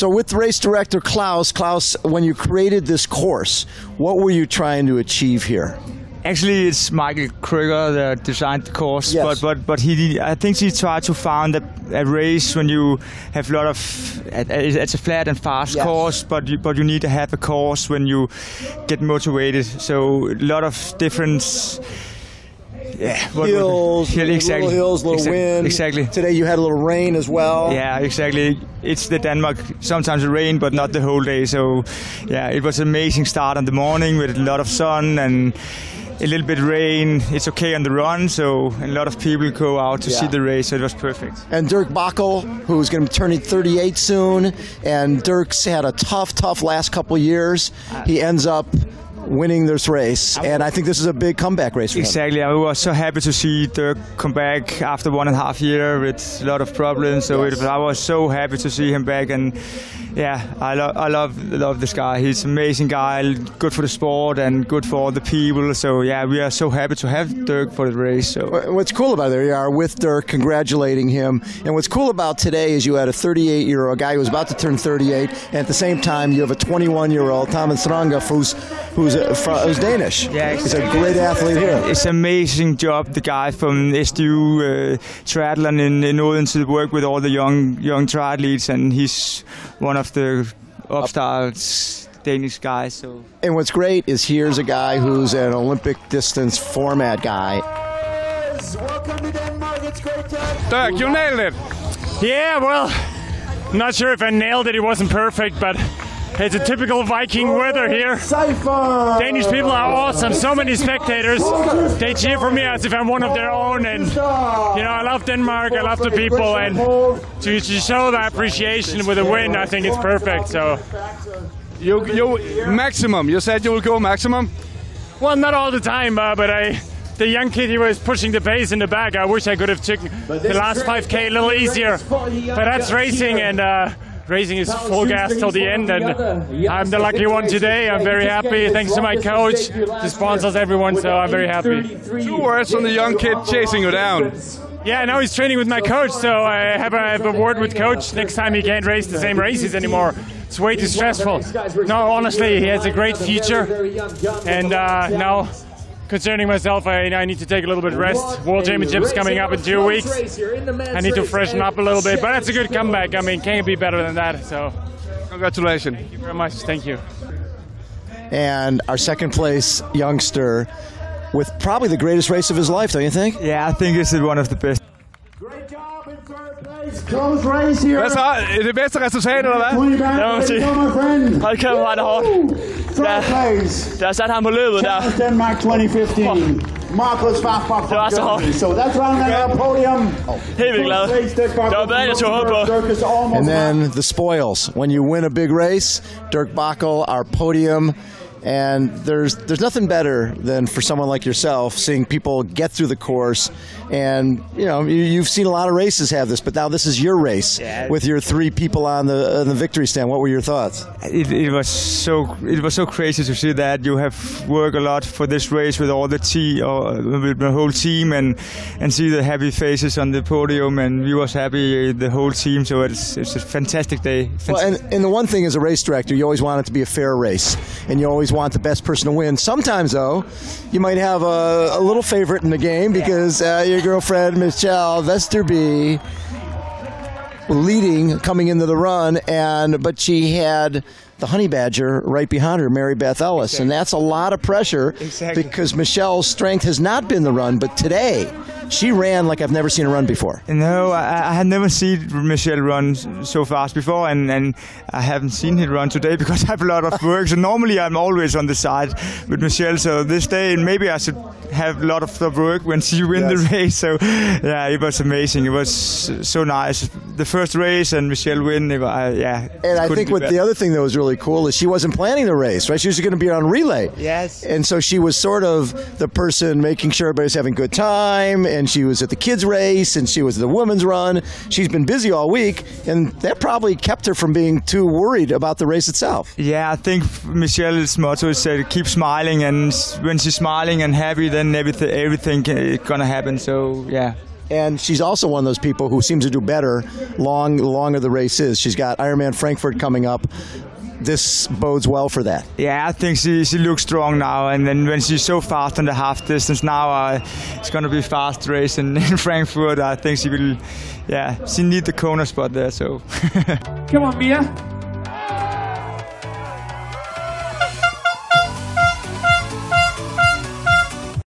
So with race director Claus, Claus, when you created this course, what were you trying to achieve here? Actually, it's Michael Krüger that designed the course, Yes. but but but he I think he tried to found a, a race when you have a lot of it's a flat and fast Yes. course, but you, but you need to have a course when you get motivated. So a lot of different. Yeah, Hills, Hill- exactly, little hills, little exact- wind. Exactly. Today you had a little rain as well. Yeah, exactly. It's the Denmark. Sometimes it rain, but not the whole day. So, yeah, it was an amazing start in the morning with a lot of sun and a little bit rain. It's okay on the run, so a lot of people go out to Yeah. see the race. So it was perfect. And Dirk Bockel, who's going to be turning 38 soon, and Dirk's had a tough, tough last couple years. Uh, he ends up winning this race, and I think this is a big comeback race for him. Exactly. I was so happy to see Dirk come back after one and a half year with a lot of problems. So it, I was so happy to see him back, and yeah, I love I love love this guy. He's an amazing guy, good for the sport and good for the people. So yeah, we are so happy to have Dirk for the race. So. What's cool about it, there you are with Dirk, congratulating him. And what's cool about today is you had a 38 year old guy who was about to turn 38, and at the same time, you have a 21 year old Thomas Rangaf who's who's, uh, fro- who's Danish. Yeah, he's a great athlete here. It's amazing job the guy from SDU uh, triathlon in, in Odense to work with all the young young triathletes, and he's one of the upstarts Danish guys. So And what's great is here's a guy who's an Olympic distance format guy. Dirk, you nailed it. Yeah, well, not sure if I nailed it. It wasn't perfect, but it's a typical Viking weather here. Danish people are awesome. So many spectators. They cheer for me as if I'm one of their own. And, you know, I love Denmark. I love the people. And to, to show that appreciation with a win, I think it's perfect. So, You, you maximum. You said you will go maximum. well, not all the time, uh, but I. The young kid, he was pushing the pace in the back. I wish I could have taken the last 5k a little easier. But that's racing, and uh, racing is full gas till the end. And I'm the lucky one today. I'm very happy. Thanks to my coach, the sponsors, everyone. So I'm very happy. Two words from the young kid chasing you down. Yeah, now he's training with my coach, so I have a, have a word with coach. Next time he can't race the same races anymore. It's way too stressful. No, honestly, he has a great future, and uh, now. Concerning myself, I, I need to take a little bit of rest. World Championships coming up in two weeks. I need to freshen up a little bit, but that's a good comeback. I mean, can't be better than that. So, Congratulations. thank you very much. Thank you. And our second place youngster with probably the greatest race of his life, don't you think? yeah, I think it's one of the best. Close race here. Hvad så? Er det bedste resultat, eller hvad? 20 back. må man sige. Go, my friend. Hold kæft, hvor er det hårdt. Third place. Da jeg satte ham på løbet der, Denmark 2015. Marcus Fachbach Det var from så hårdt. Germany. So that's rounding out podium. helt vildt glad. Det var bedre, end jeg tog håb på. Dirk is almost And then the spoils. When you win a big race, Dirk Bockel, our podium. And there's there's nothing better than for someone like yourself seeing people get through the course, and you know you, you've seen a lot of races have this, but now this is your race Yeah. with your three people on the on the victory stand. What were your thoughts? It, it was so it was so crazy to see that you have worked a lot for this race with all the team or uh, with the whole team and and see the happy faces on the podium and we was happy the whole team so it's it's a fantastic day. Well, and, and the one thing as a race director, you always want it to be a fair race, and you always want the best person to win. Sometimes, though, you might have a, a little favorite in the game because uh, your girlfriend, Michelle Vesterby, leading coming into the run, and but she had the honey badger right behind her, Mary Beth Ellis, and that's a lot of pressure Exactly. because Michelle's strength has not been the run, but today she ran like I've never seen her run before. No, I, I had never seen Michelle run so fast before, and, and I haven't seen her run today because I have a lot of work. So normally I'm always on the side with Michelle. So this day maybe I should have a lot of the work when she win the race. So yeah, it was amazing. It was so nice. The first race and Michelle win. It, wa- I yeah. And I think what the other thing that was really cool is she wasn't planning the race, right? She was going to be on relay. Yes. And so she was sort of the person making sure everybody's having a good time, and she was at the kids' race, and she was at the women's run. She's been busy all week, and that probably kept her from being too worried about the race itself. Yeah, I think Michelle's motto is uh, keep smiling, and when she's smiling and happy, then everything everything ca- gonna happen. So yeah. And she's also one of those people who seems to do better long the longer the race is. She's got Ironman Frankfurt coming up. This bodes well for that. Yeah, I think she, she looks strong now, and then when she's so fast on the half distance now, uh, it's going to be fast race in, in Frankfurt. I think she will, yeah, she need the corner spot there. So Come on, Mia.